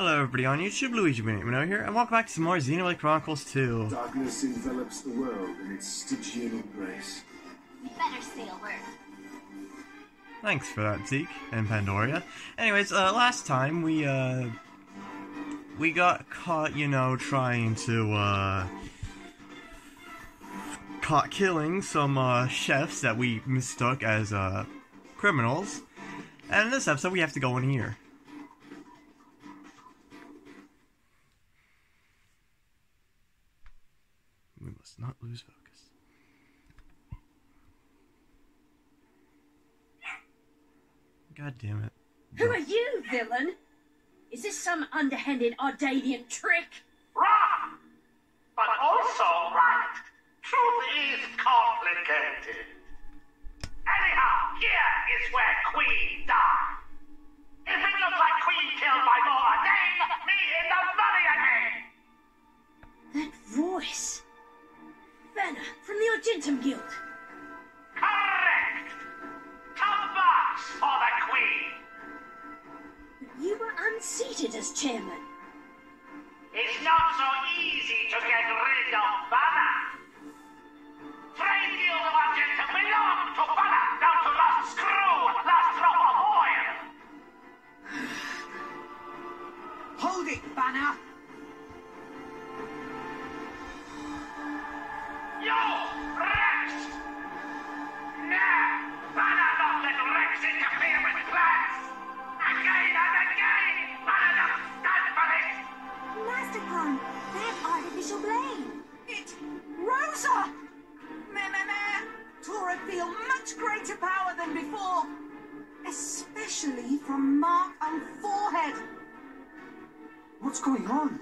Hello everybody on YouTube, Luigi Minute here, and welcome back to some more Xenoblade Chronicles 2. Darkness envelops the world in its Stygian embrace. We better stay alert. Thanks for that, Zeke and Pandoria. Anyways, uh, last time we, uh, we got caught, you know, trying to, uh, caught killing some, uh, chefs that we mistook as, uh, criminals. And in this episode, we have to go in here. We must not lose focus. God damn it. Who are you, villain? Is this some underhanded Ardainian trick? Wrong, but also right. Truth is complicated. Anyhow, here is where Queen died. Unseated as chairman. Much greater power than before. Especially from mark on forehead. What's going on?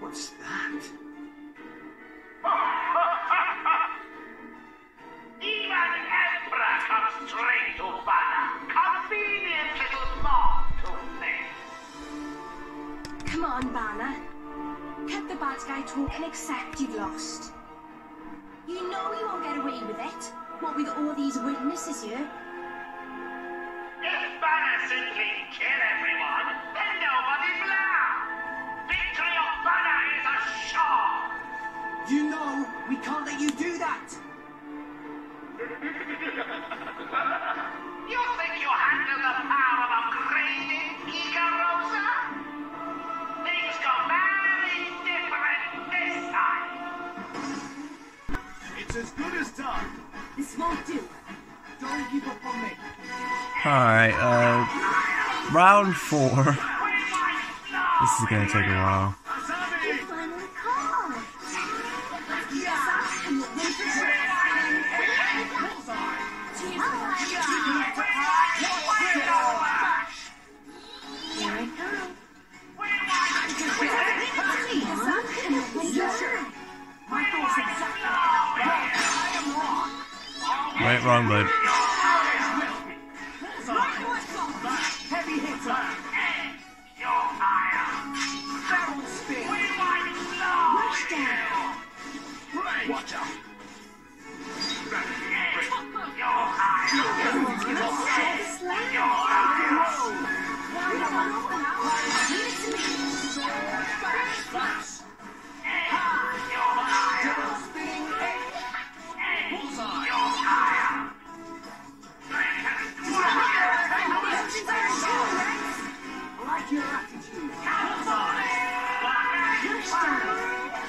What's that? Even Emperor comes straight to Bana. Convenient little mob to think. Come on, Bana. Cut the bad guy talk and accept you've lost. You know you won't get away with it. What with all these witnesses here. If Bana simply kill everyone, then nobody's allowed. Victory of Bana is assured. You know we can't let you do that. You think you It's as good as done. This won't do. Don't give up on me. Alright, uh, round four. This is gonna take a while. Wrong, bud.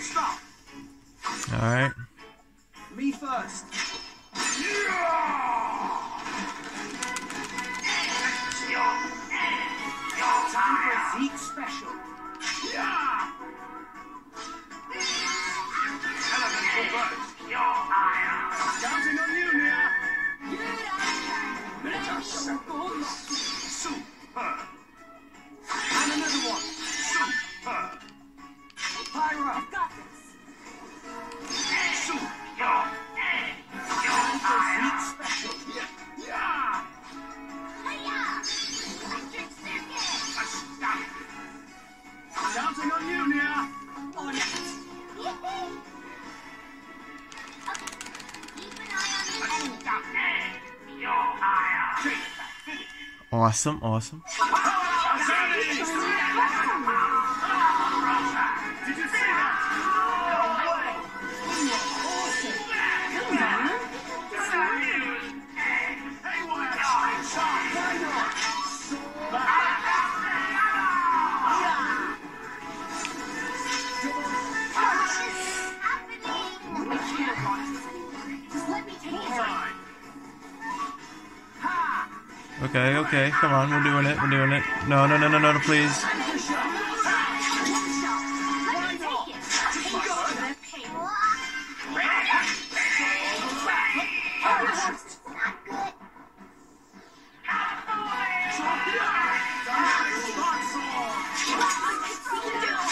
Stop. Alright. Me first. Time for a Awesome, awesome. Okay, okay, come on, we're doing it, we're doing it. No, no, no, no, no, no, please.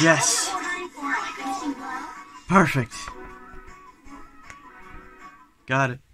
Yes! Perfect. Got it.